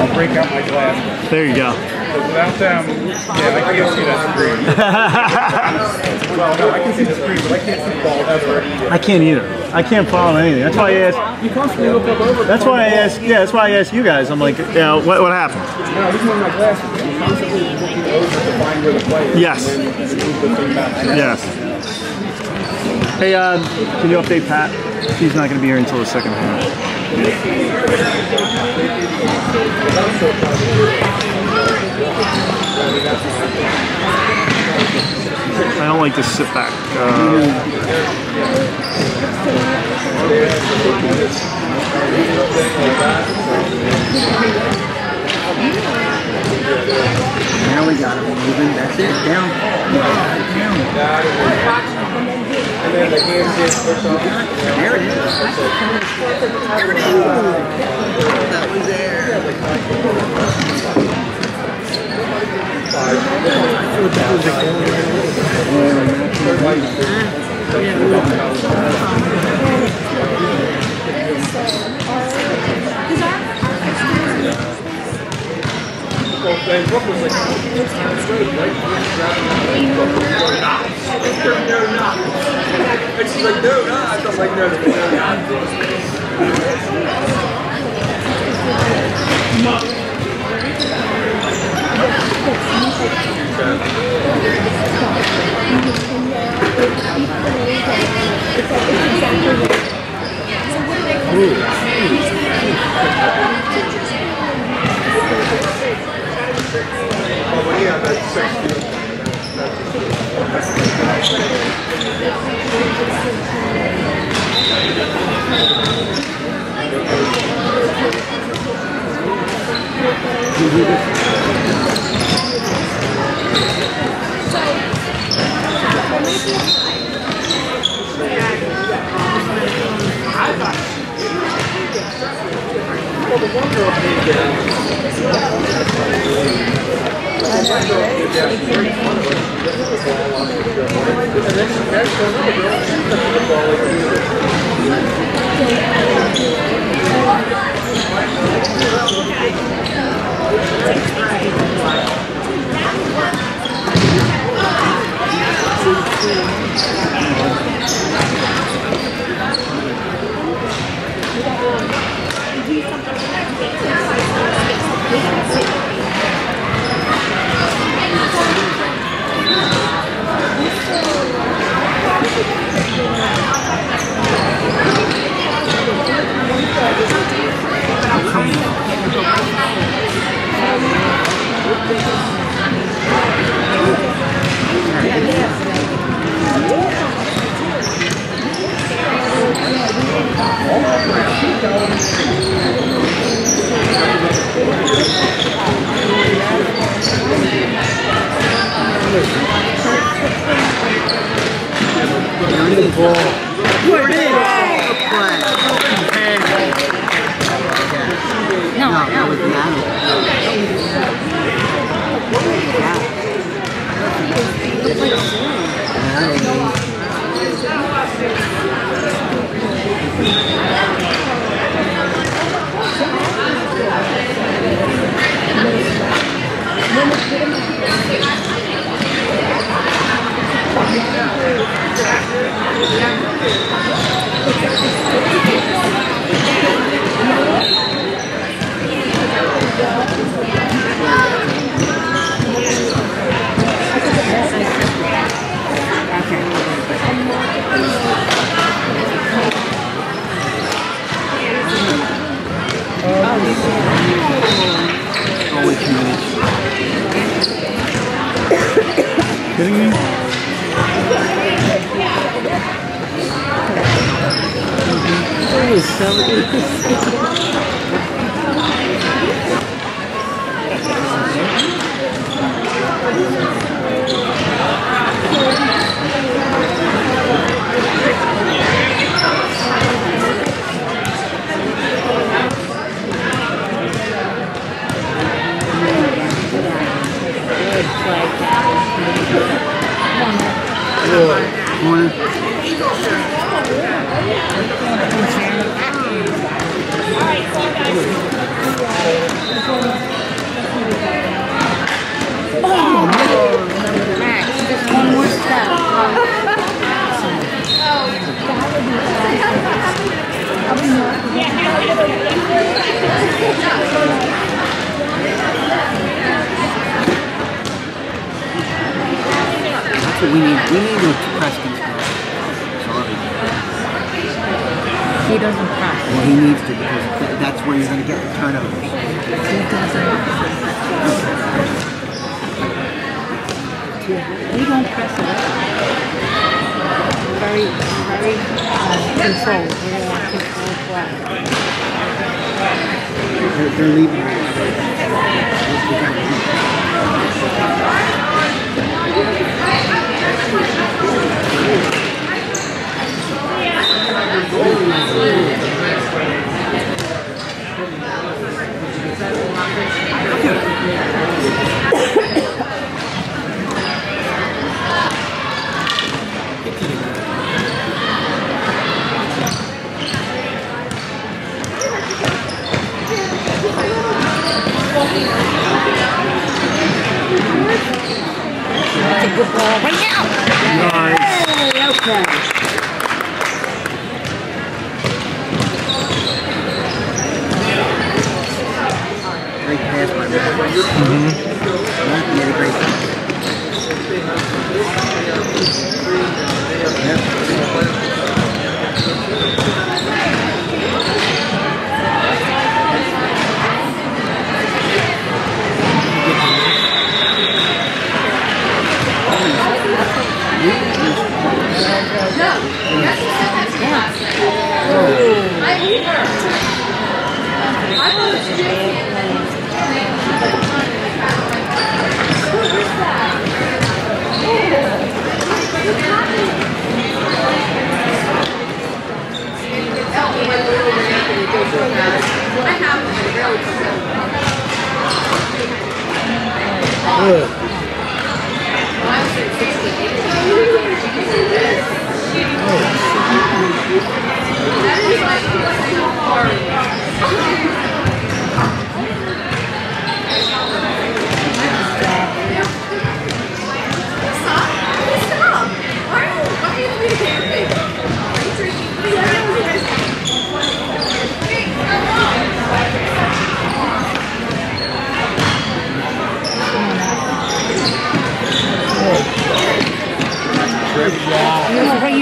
I'll break out my glasses. There you go. Because without them, yeah, I can't see that screen. well, no, I can see the screen, but I can't see the ball ever either. I can't either. I can't follow anything. That's why I asked. You constantly look up over. That's why I asked. Yeah, that's why I asked you guys. I'm like, you know, what, what happened? No, one of my glasses. I'm constantly looking over to find where the play is. Yes. And then move the thing back. Yes. Hey, uh, can you update Pat? She's not going to be here until the second half. I don't like to sit back. Uh, Now we got it moving. That's it. Down. Down. And then the hand gets pushed off. There it is. There it is. That was there. And she's like, no, no. I was like, no, no, no. That's six. There it Always That's what we need. We need to press these guys. Sorry. He doesn't press. Well, he needs to because that's where you're going to get the turnovers. He doesn't. We don't press it. Very, very uh, controlled. They're leaving. That's a good ball. Right now. Nice. Hey, okay. Great pass by Mm-hmm.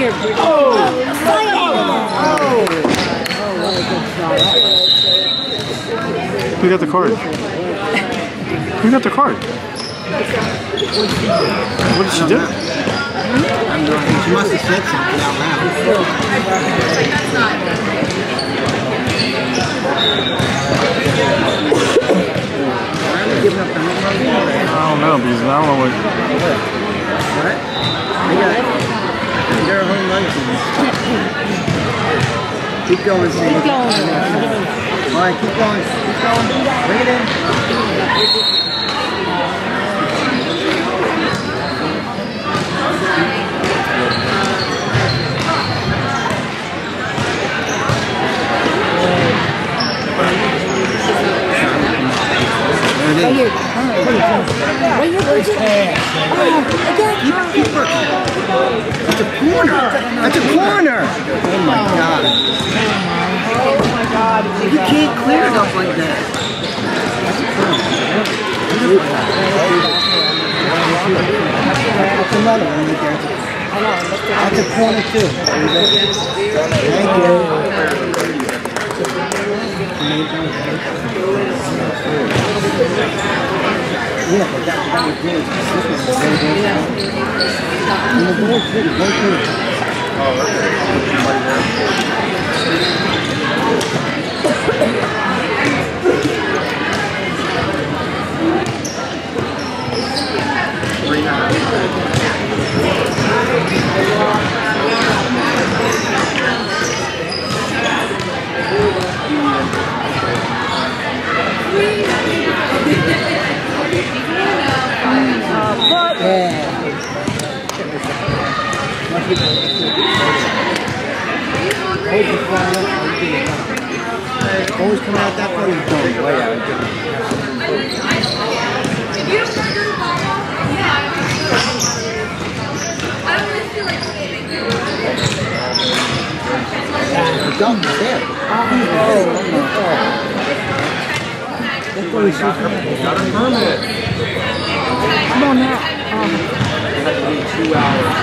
Here. Who got the card? Who got the card? What did she do? I'm not, she must have said something out loud. Why are we giving up the home run ball there? I don't know because I don't know what. What? They got, they're a home run team. Keep going. Keep going. All right, keep going. Keep going. Bring it in. Right here. Right here, Bridget. Oh, again. Keep, keep working. That's a corner. That's a corner. Oh my god. You can't clear it up like that. That's another one right there. That's a corner too. Thank you. Yeah, but Always coming out that far, you're going way out. The dunk is there. Got, her, got her permit. Come on now. Um, two hours.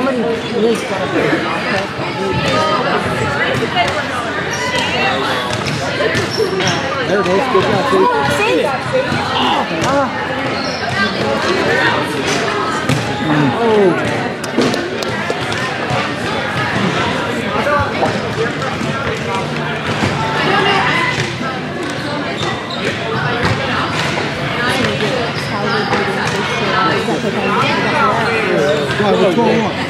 Somebody really got There it is. Good job, Pete. See? Yeah, what's going on?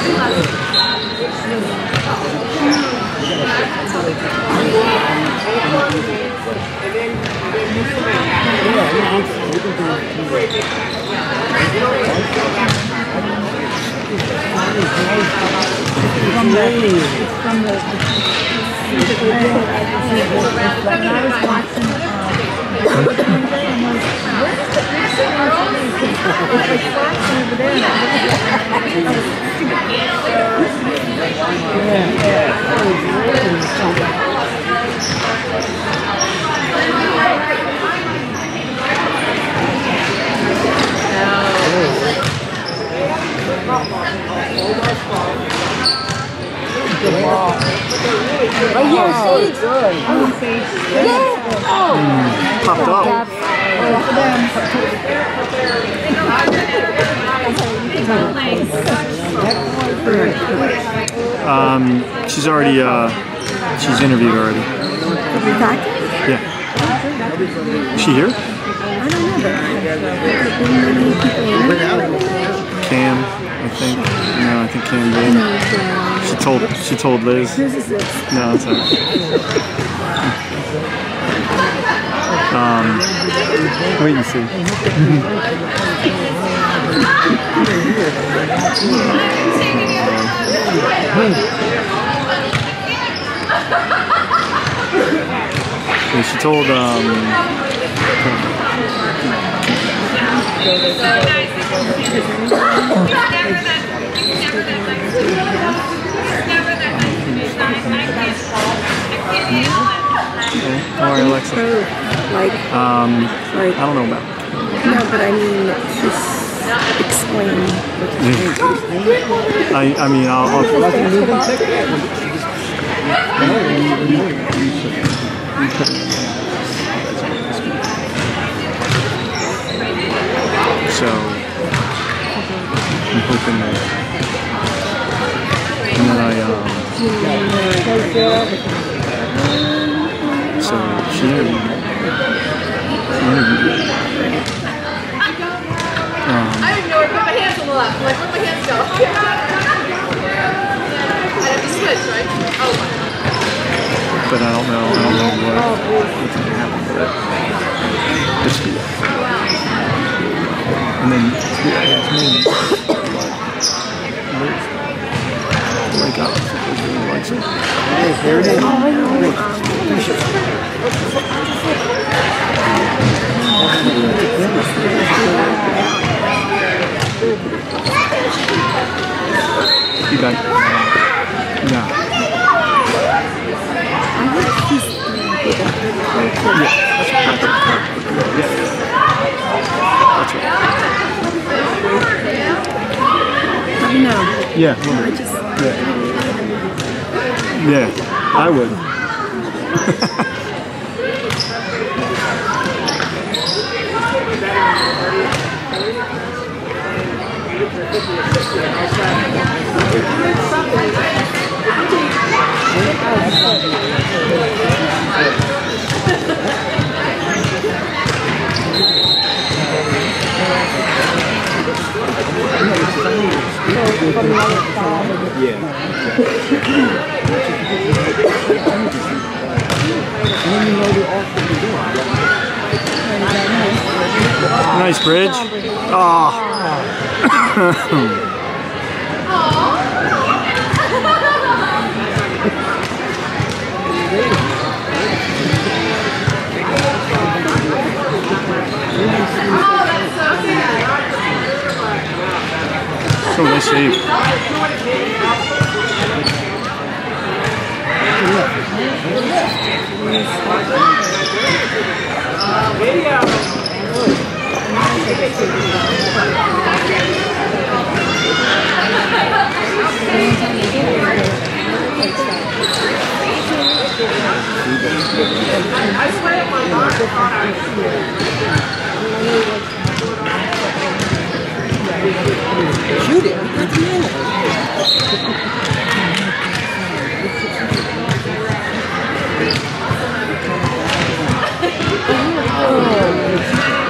Right here, Sarah. Oh, Play on Lizzie. Right here, see? Oh, yeah. Oh. Popped up. Um, she's already, uh, she's interviewed already. Yeah. Is she here? I don't know. Cam, I think. No, I think Cam did. She told, she told Liz. No, it's alright. Um, wait and see. She told um How are you, Alexa? Like, Um like, I don't know about no, but I mean, just explain. I I mean I'll, I'll so I'm hoping that and then I um I didn't know where to put my hands on the left. I'm like, where'd my hands go? I have to switch, right? Oh, but I don't know. I don't know what, what's going to happen with it. This week. And then Sweet asked me, like, like, uh, she really likes it. There it is. You got, yeah. That's right. I know. Yeah, well, I just, yeah, I would. Nice bridge. Oh. so nice shape. Shoot it. You got the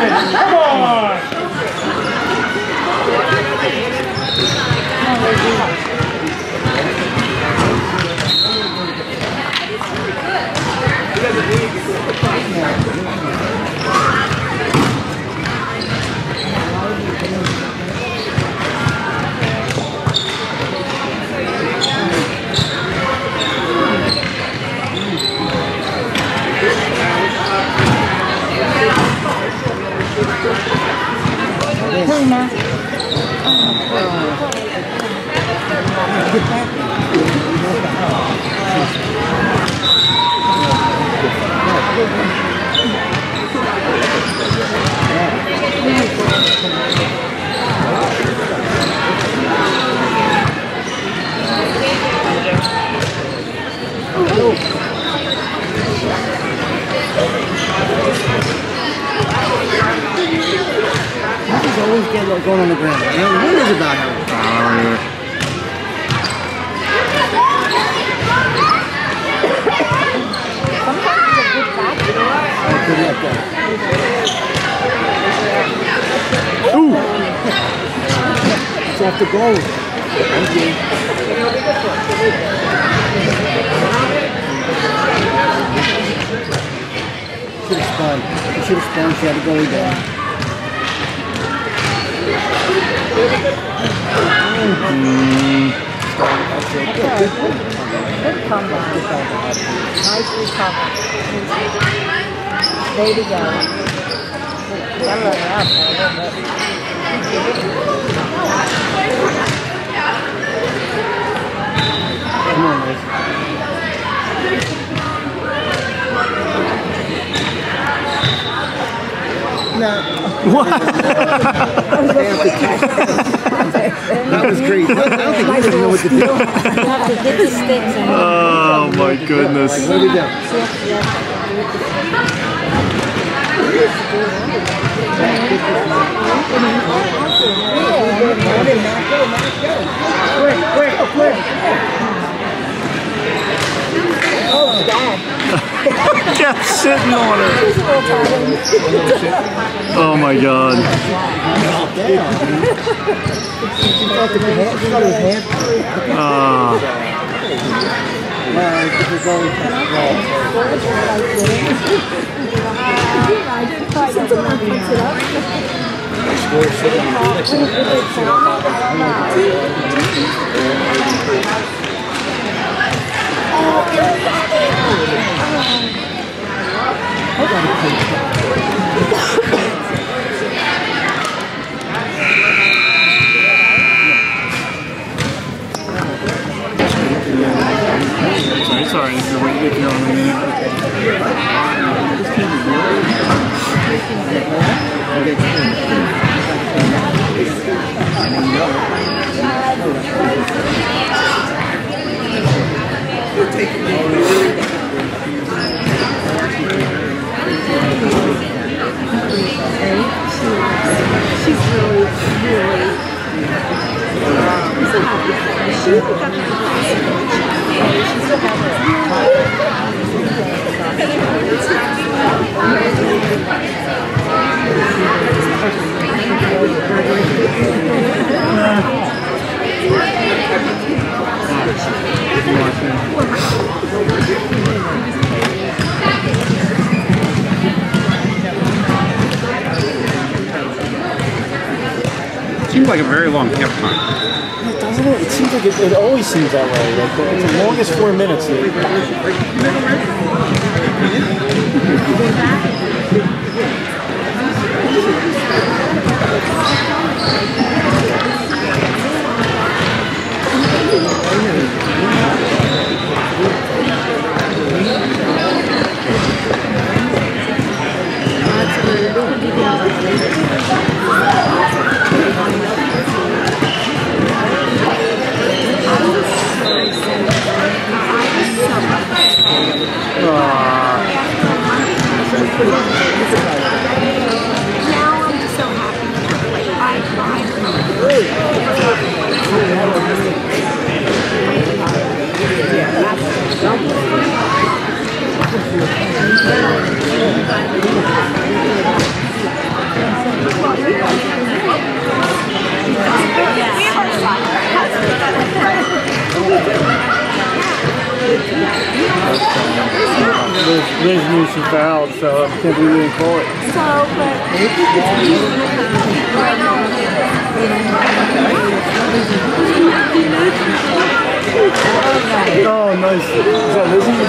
ね。This always get going on the ground. I don't know what is it about her. Guys. Ooh. It's off the goal. Thank you. Should have spun. Should have spun. She had to go down. That's it. Good, to go. Come on. No. that was great. I don't think he doesn't know what to do. You have to hit the sticks and Oh my goodness. What do we do? Quick, quick, quick. Oh, dad. Kept sitting on her. Oh my god. She sorry if you. She's really, really. I'm so happy for her. She got the class. She's so happy. Seems like a very long hip time. Doesn't it? It seems like it, it always seems that way. Like it's the longest four minutes. Cried. Liz, Liz knew she fouled, so I believe we didn't call it. So, but Oh, nice. Is that Lizzie?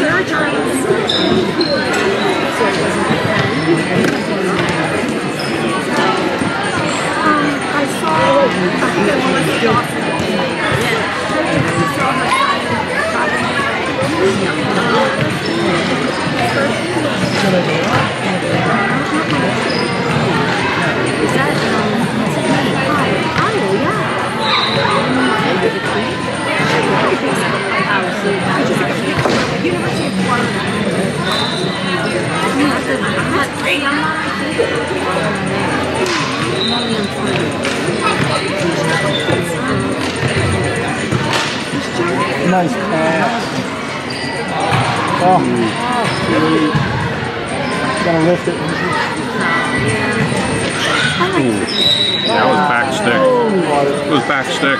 Florida. Nice pass. Oh. Gotta lift it. That was back stick. It was back stick.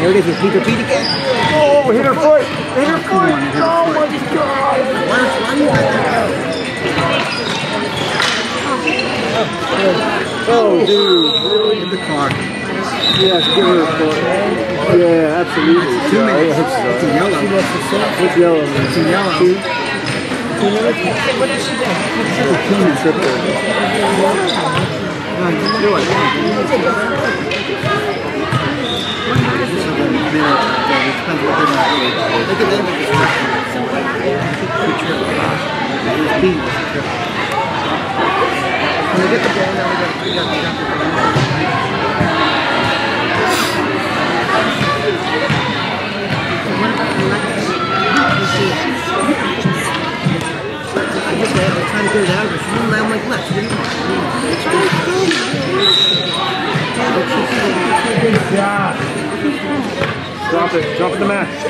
There it is, it's Peter Pete again. Oh, hit her foot! Hit her foot! Oh my god! Why, why you got that? Oh. oh, dude. In the car. Yes, give her a foot. Yeah, absolutely. Two Yeah, I minutes. hope so. It's a yellow. Yellow? It's a yellow. Two? Two minutes? It's a team triple. No, you can do it. Look at them. Two triple. There's Pete. It's a triple. When they get the ball now, we got the to it out didn't want. She didn't want. Drop it. Drop the match.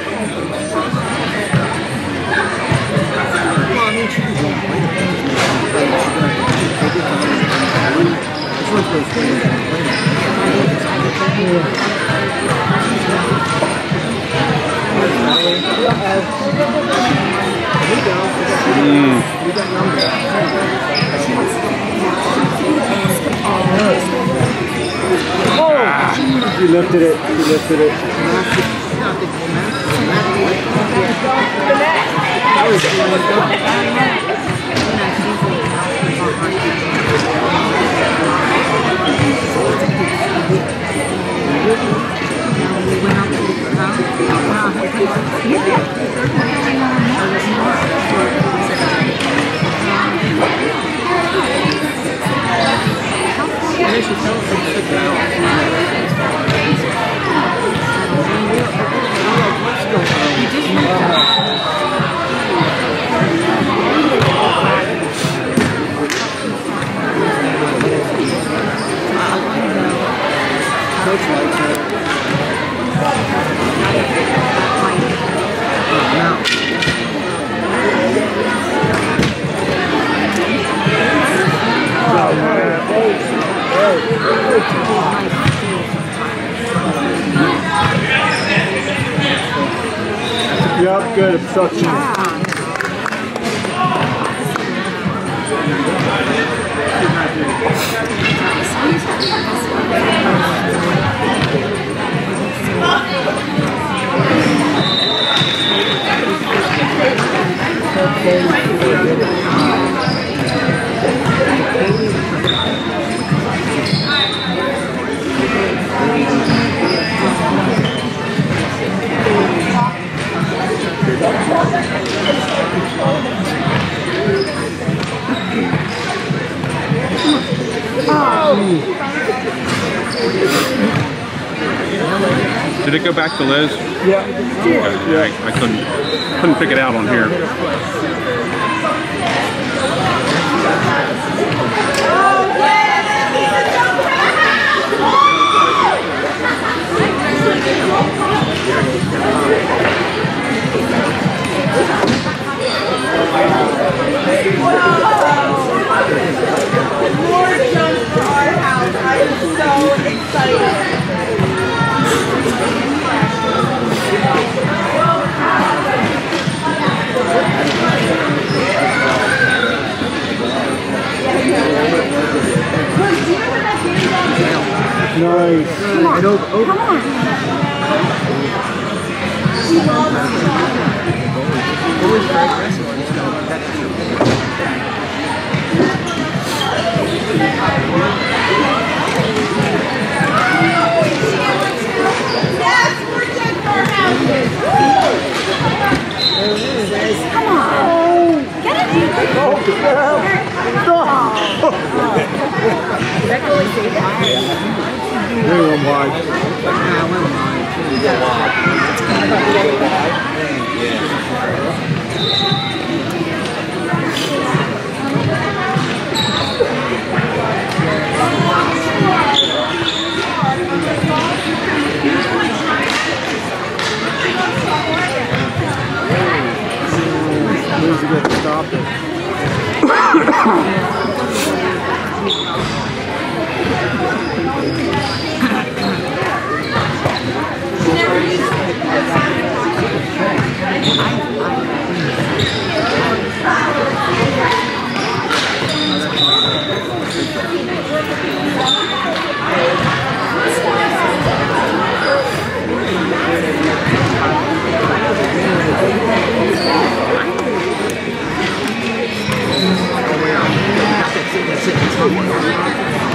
Well, She's gonna take it one plays great. Did it go back to Liz? Yeah. Yeah. I, I couldn't couldn't pick it out on here. More junk for our house. I am so excited. Nice. And over, over. Always very aggressive. He's gonna catch it. Yes, more junk for our house. Very one wide. I went wide. Get to stop it.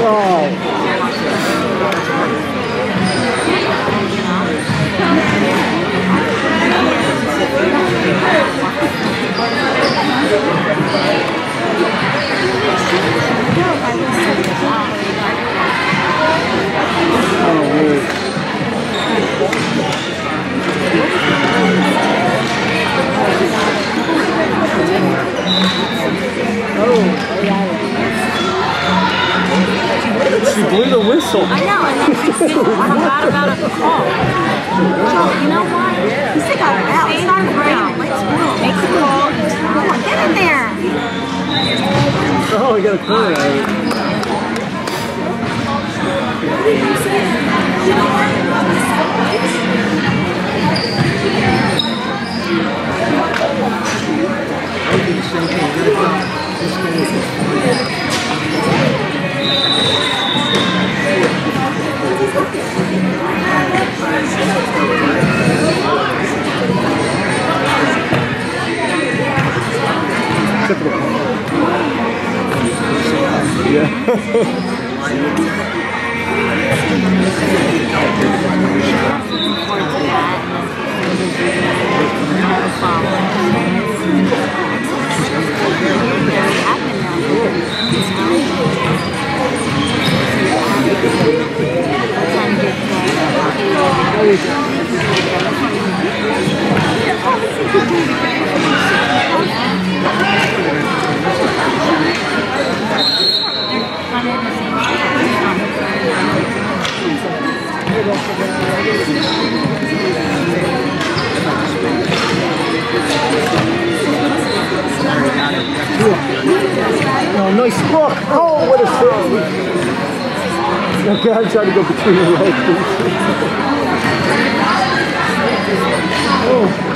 Oh. 当然 Oh, nice block. Oh, what a save. Okay, I'm trying to go between the legs. oh.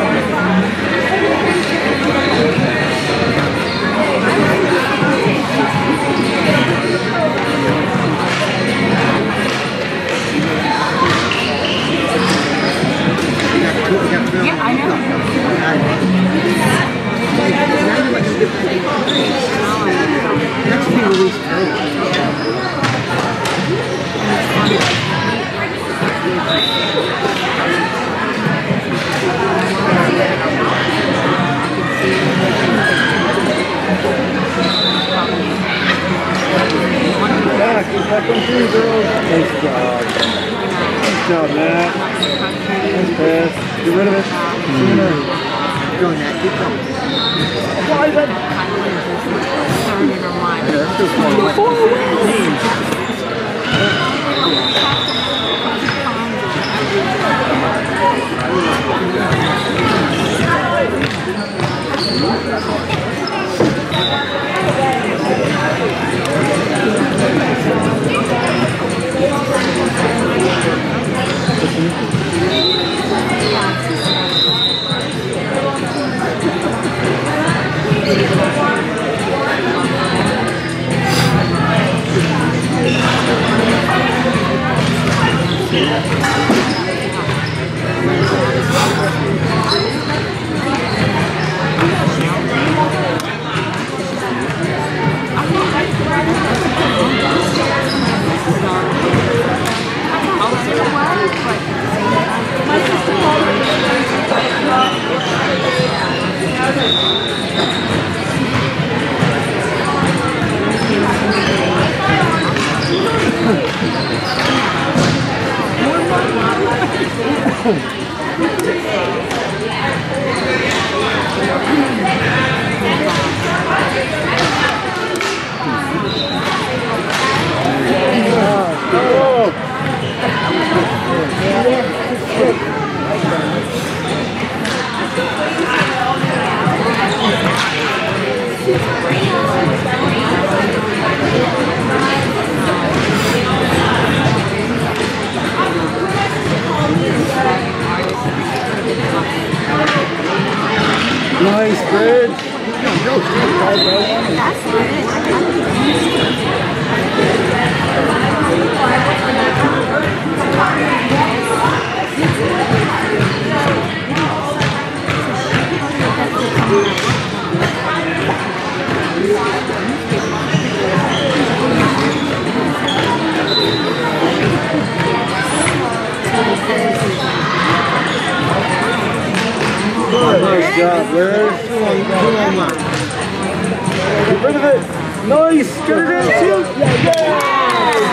Nice. Get it in too. Yeah.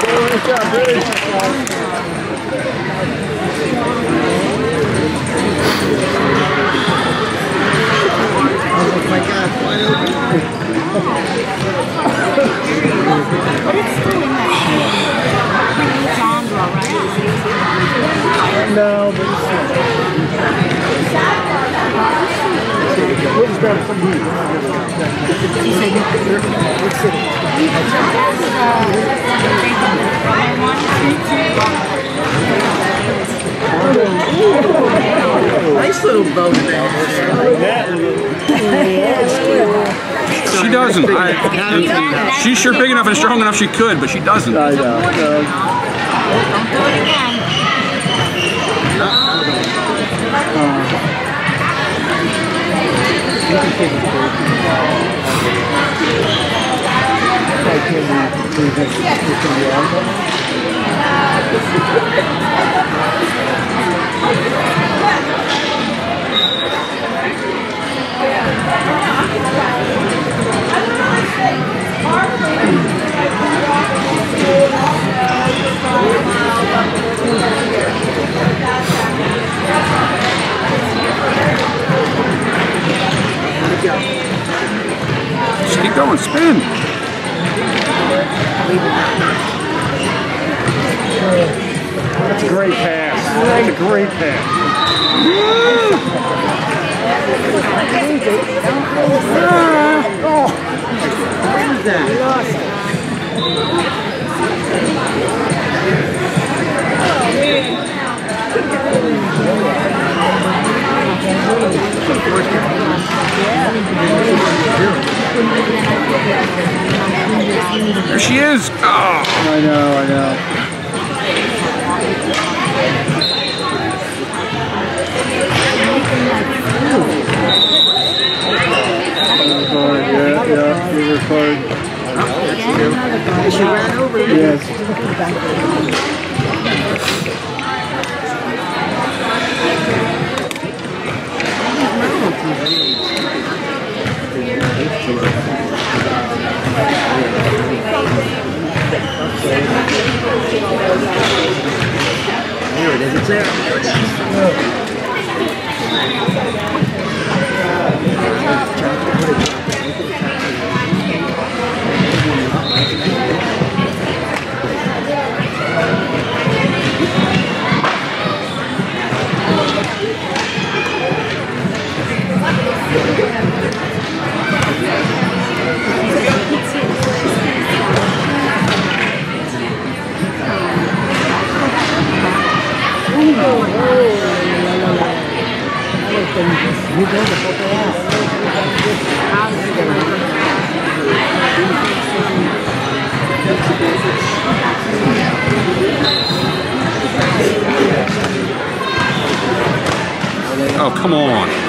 Nice job, Larry. Oh We'll just grab some weed. Nice little boat there. She doesn't. I, she's sure big enough and strong enough she could, but she doesn't. I know. No. Don't do it again. I can't believe this is gonna be on. Just keep going, spin. That's a great pass. That's a great pass. There she is. Oh, I know, I know. Hard, yeah, yeah, we were hard. She ran over. Yes. There it is. It's there. Oh, come on.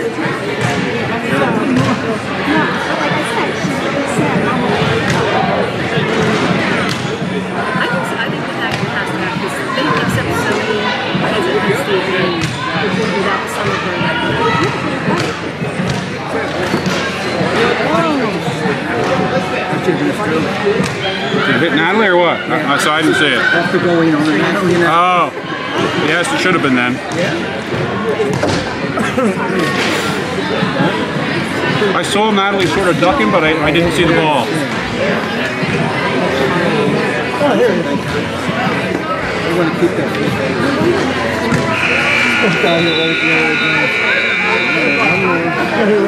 hesitancy things without some of their Did it hit Natalie or what? I, I, so I didn't see it. After going on the Natalie Oh, yes, it should have been then. Yeah. I saw Natalie sort of ducking, but I, I didn't see the ball. Oh, here it is. They want to keep that. Down the right there again.